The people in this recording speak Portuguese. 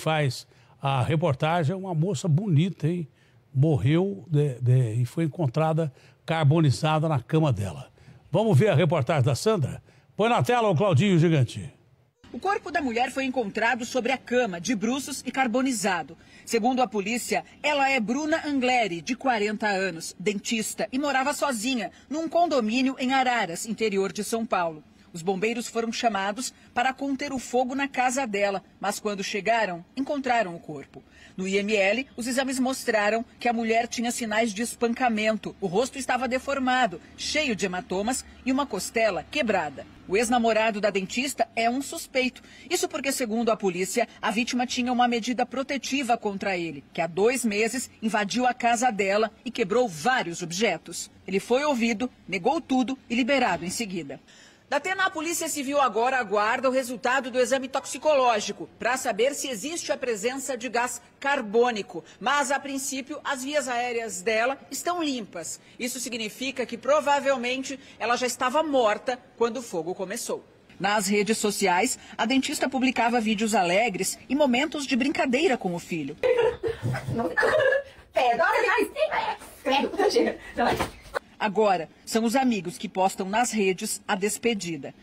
faz a reportagem é uma moça bonita, hein? Morreu de, de, e foi encontrada carbonizada na cama dela. Vamos ver a reportagem da Sandra? Põe na tela o Claudinho Gigante. O corpo da mulher foi encontrado sobre a cama, de bruços e carbonizado. Segundo a polícia, ela é Bruna Angleri, de 40 anos, dentista e morava sozinha num condomínio em Araras, interior de São Paulo. Os bombeiros foram chamados para conter o fogo na casa dela, mas quando chegaram, encontraram o corpo. No IML, os exames mostraram que a mulher tinha sinais de espancamento. O rosto estava deformado, cheio de hematomas e uma costela quebrada. O ex-namorado da dentista é um suspeito. Isso porque, segundo a polícia, a vítima tinha uma medida protetiva contra ele, que há dois meses invadiu a casa dela e quebrou vários objetos. Ele foi ouvido, negou tudo e liberado em seguida. Da Atena, a Polícia Civil agora aguarda o resultado do exame toxicológico para saber se existe a presença de gás carbônico. Mas, a princípio, as vias aéreas dela estão limpas. Isso significa que provavelmente ela já estava morta quando o fogo começou. Nas redes sociais, a dentista publicava vídeos alegres e momentos de brincadeira com o filho. Agora, são os amigos que postam nas redes a despedida.